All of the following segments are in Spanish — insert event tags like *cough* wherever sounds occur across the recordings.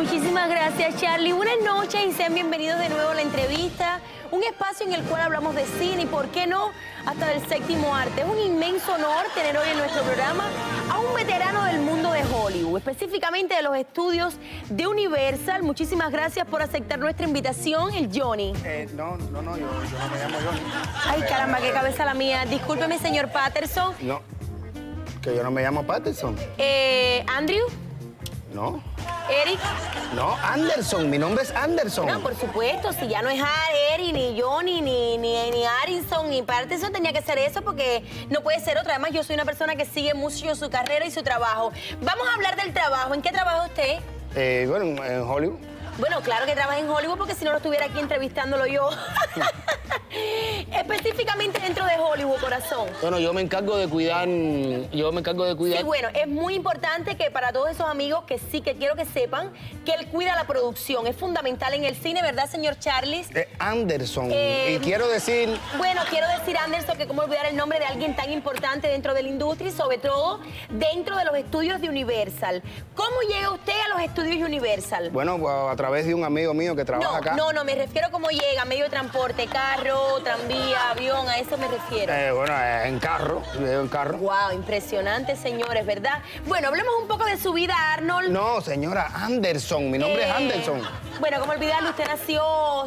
Muchísimas gracias, Charlie. Buenas noches y sean bienvenidos de nuevo a la entrevista. Un espacio en el cual hablamos de cine y, ¿por qué no?, hasta del séptimo arte. Es un inmenso honor tener hoy en nuestro programa a un veterano del mundo de Hollywood, específicamente de los estudios de Universal. Muchísimas gracias por aceptar nuestra invitación, el Johnny. Eh, no, no, no, yo, yo no me llamo Johnny. Ay, caramba, qué cabeza la mía. Discúlpeme, señor Patterson. No, que yo no me llamo Patterson. Eh, Andrew, No, Eric. no, Anderson, mi nombre es Anderson. No, por supuesto, si ya no es Eri, ni Johnny, ni, ni, ni Harrison, ni Patterson, tenía que ser eso porque no puede ser otra. Además, yo soy una persona que sigue mucho su carrera y su trabajo. Vamos a hablar del trabajo. ¿En qué trabaja usted? Eh, bueno, en Hollywood. Bueno, claro que trabaja en Hollywood porque si no lo estuviera aquí entrevistándolo yo. *laughs* Específicamente dentro de Hollywood, corazón. Bueno, yo me encargo de cuidar, yo me encargo de cuidar. Sí, bueno, es muy importante que para todos esos amigos que sí que quiero que sepan que él cuida la producción. Es fundamental en el cine, ¿verdad, señor Charles? Eh, Anderson. Eh, y quiero decir, Bueno, quiero decir, Anderson, que cómo olvidar el nombre de alguien tan importante dentro de la industria y sobre todo dentro de los estudios de Universal. ¿Cómo llega usted a los estudios de Universal? bueno, a través de un amigo mío que trabaja No, acá. no, no, me refiero a cómo llega, medio de transporte, carro, tranvía, avión, a eso me refiero. Eh, bueno, eh, en carro, llego en carro. Wow, impresionante, señores, ¿verdad? Bueno, hablemos un poco de su vida, Arnold. No, señora, Anderson, mi nombre es Eh, Anderson. Bueno, como olvidarlo, usted nació,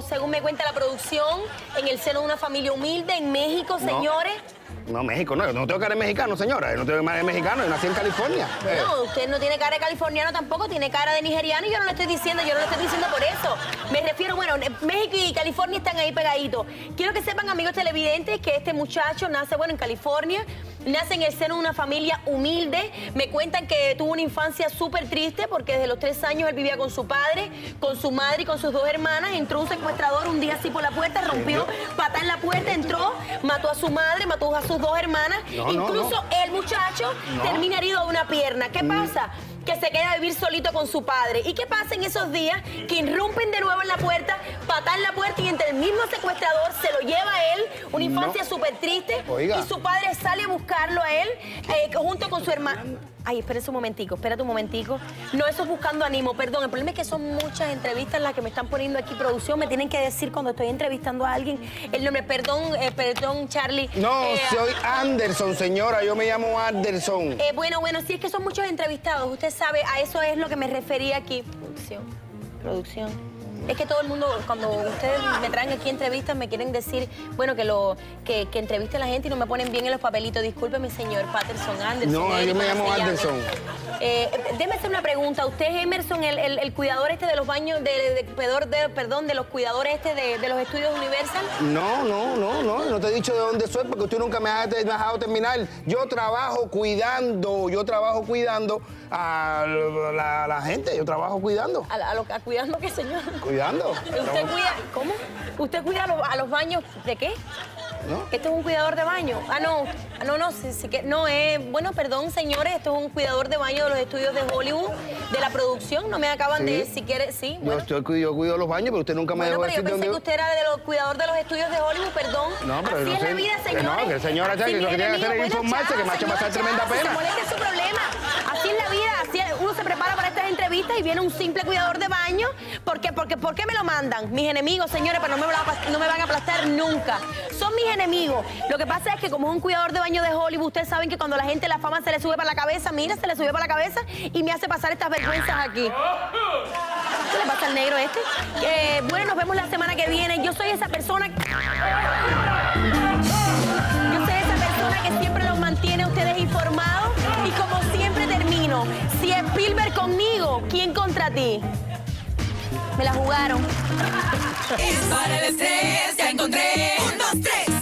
según me cuenta la producción, en el seno de una familia humilde en México, señores. No, México, no, yo no tengo cara de mexicano, señora, yo no tengo cara de mexicano, yo nací en California. Eh, No, usted no tiene cara de californiano tampoco, tiene cara de nigeriano y yo no le estoy diciendo, yo no le estoy diciendo por eso. Me refiero, bueno, México y California están ahí pegaditos. Quiero que sepan, amigos televidentes, que este muchacho nace, bueno, en California, nace en el seno de una familia humilde. Me cuentan que tuvo una infancia súper triste porque desde los tres años él vivía con su padre, con su madre y con sus dos hermanas. Entró un secuestrador un día así por la puerta, rompió, pata en la puerta, entró, mató a su madre, mató a sus dos hermanas. No, no, Incluso el muchacho termina herido de una pierna. ¿Qué pasa? Que se queda a vivir solito con su padre. ¿Y qué pasa en esos días? Que irrumpen de nuevo en la puerta, patan la puerta y entre el mismo secuestrador se lo lleva a él, una infancia No. súper triste. Oiga. Y su padre sale a buscarlo a él eh, junto con su hermana. Ay, espérate un momentico, espérate un momentico. No, eso es buscando ánimo, perdón. El problema es que son muchas entrevistas las que me están poniendo aquí producción. Me tienen que decir cuando estoy entrevistando a alguien el nombre. Perdón, eh, perdón, Charlie. No, Eh, soy Anderson, señora, yo me llamo Anderson. eh, bueno, bueno, sí es que son muchos entrevistados. Usted sabe, a eso es lo que me refería aquí. Producción, producción. Es que todo el mundo, cuando ustedes me traen aquí entrevistas, me quieren decir, bueno, que lo que, que entreviste a la gente y no me ponen bien en los papelitos. Discúlpeme, señor Patterson Anderson. No, yo me llamo. Anderson. Eh, déjeme hacer una pregunta. ¿Usted es Emerson, el, el- el cuidador este de los baños, de, de- de- perdón, de los cuidadores este de, de los estudios Universal? No, no, no, no, no te he dicho de dónde soy porque usted nunca me ha dejado terminar. Yo trabajo cuidando, yo trabajo cuidando a la, la gente, yo trabajo cuidando, A, a lo- a cuidando qué, señor. cuidando. ¿Usted cuida, cómo? ¿Usted cuida a los, a los baños de qué? ¿No? Esto es un cuidador de baño. Ah, no, ah, no, no, sí, sí que, no, es, bueno, perdón, señores, esto es un cuidador de baño de los estudios de Hollywood, de la producción, no me acaban de, Sí. si quiere, sí, Yo, estoy, yo cuido los baños, pero usted nunca me Bueno, dejó pero yo decir de pensé que usted era de los cuidadores de los estudios de Hollywood, perdón. No, pero Así no es sé- la vida, señores. no, que señora, Así que lo que tiene que hacer es bueno, informarse, que me ha hecho pasar tremenda pena. Se molesta su problema. Así es la vida, así es. uno se prepara para entrevistas y viene un simple cuidador de baño. ¿Por qué? Porque, ¿Por qué me lo mandan? Mis enemigos, señores, pero no me, no me van a aplastar nunca. Son mis enemigos. Lo que pasa es que como es un cuidador de baño de Hollywood, ustedes saben que cuando la gente la fama se le sube para la cabeza, mira, se le sube para la cabeza y me hace pasar estas vergüenzas aquí. ¿Qué le pasa al negro este? Bueno, nos vemos la semana que viene. Yo soy esa persona. Yo soy esa persona que siempre los mantiene Spielberg conmigo, ¿quién contra ti? Me la jugaron. *laughs* Es para el estrés, ya encontré. Un, dos, tres.